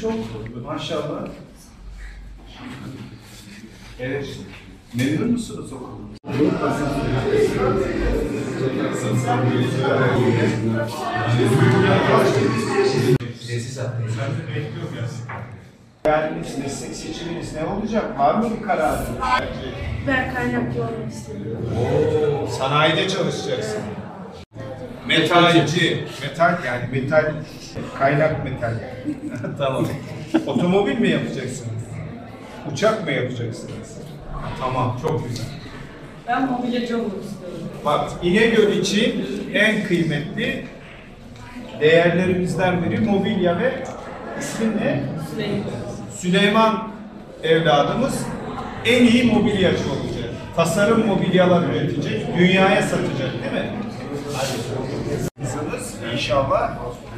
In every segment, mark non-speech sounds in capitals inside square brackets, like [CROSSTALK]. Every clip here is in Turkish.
çok maşallah. Evet. Memnun musunuz okuldan? Yani meslek seçiminiz ne olacak? Var mı bir kararınız? Ben kaynaklı olmak istiyorum. Oo, sanayide çalışacaksın. Metalci. Metal yani metal, kaynak metal. [LAUGHS] tamam. Otomobil mi yapacaksınız? Uçak mı yapacaksınız? Tamam, çok güzel. Ben mobilyacı olmak istiyorum. Bak İnegöl için en kıymetli değerlerimizden biri mobilya ve ismi ne? Süleyman. Süleyman evladımız en iyi mobilyacı olacak. Tasarım mobilyalar üretecek, dünyaya satacak değil mi? İnşallah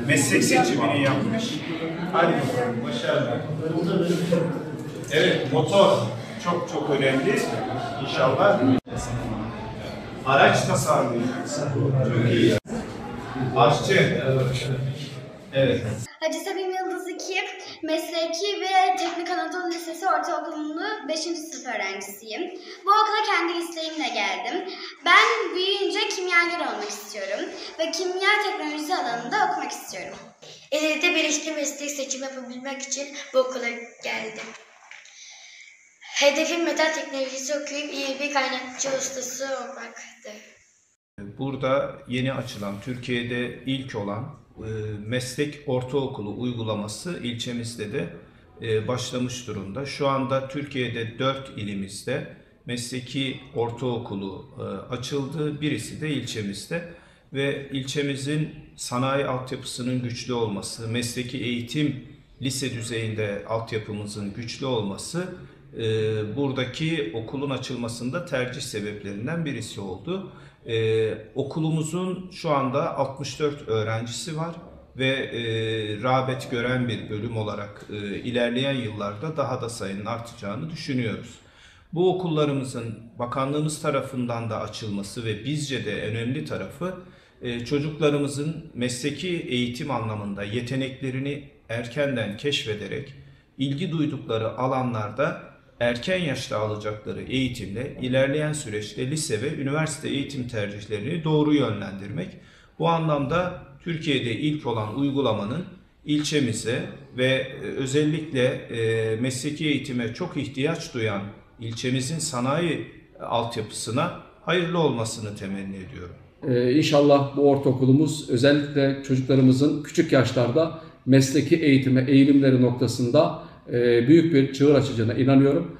meslek seçimini yapmış. Hadi başarılar. Evet, motor çok çok önemli. İnşallah araç tasarlayacaksın. Çok iyi. Aşçı. Evet. Hacı Sevim Yıldız 2, Mesleki ve Teknik Anadolu Lisesi Ortaokulu'nda 5. sınıf öğrencisiyim. Bu okula kendi isteğimle geldim. Ben büyüyünce kimyager istiyorum ve kimya teknolojisi alanında okumak istiyorum. İleride bilinçli meslek seçimi yapabilmek için bu okula geldim. Hedefim metal teknolojisi okuyup iyi bir kaynakçı ustası olmaktı. Burada yeni açılan, Türkiye'de ilk olan e, meslek ortaokulu uygulaması ilçemizde de e, başlamış durumda. Şu anda Türkiye'de 4 ilimizde mesleki ortaokulu e, açıldı. Birisi de ilçemizde ve ilçemizin sanayi altyapısının güçlü olması, mesleki eğitim lise düzeyinde altyapımızın güçlü olması e, buradaki okulun açılmasında tercih sebeplerinden birisi oldu. E, okulumuzun şu anda 64 öğrencisi var ve e, rağbet gören bir bölüm olarak e, ilerleyen yıllarda daha da sayının artacağını düşünüyoruz. Bu okullarımızın bakanlığımız tarafından da açılması ve bizce de önemli tarafı e, çocuklarımızın mesleki eğitim anlamında yeteneklerini erkenden keşfederek ilgi duydukları alanlarda erken yaşta alacakları eğitimle ilerleyen süreçte lise ve üniversite eğitim tercihlerini doğru yönlendirmek. Bu anlamda Türkiye'de ilk olan uygulamanın ilçemize ve e, özellikle e, mesleki eğitime çok ihtiyaç duyan ilçemizin sanayi altyapısına hayırlı olmasını temenni ediyorum. Ee, inşallah bu ortaokulumuz özellikle çocuklarımızın küçük yaşlarda mesleki eğitime eğilimleri noktasında e, büyük bir çığır açacağına inanıyorum.